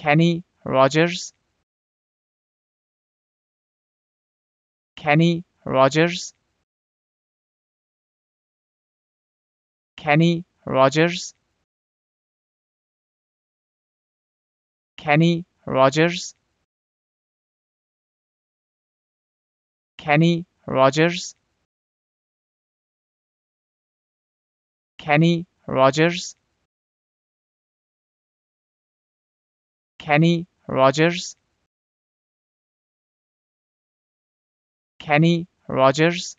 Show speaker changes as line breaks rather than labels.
Kenny Rogers? Kenny Rogers? Kenny Rogers? Kenny Rogers? Kenny Rogers? Kenny Rogers Kenny Rogers? Kenny Rogers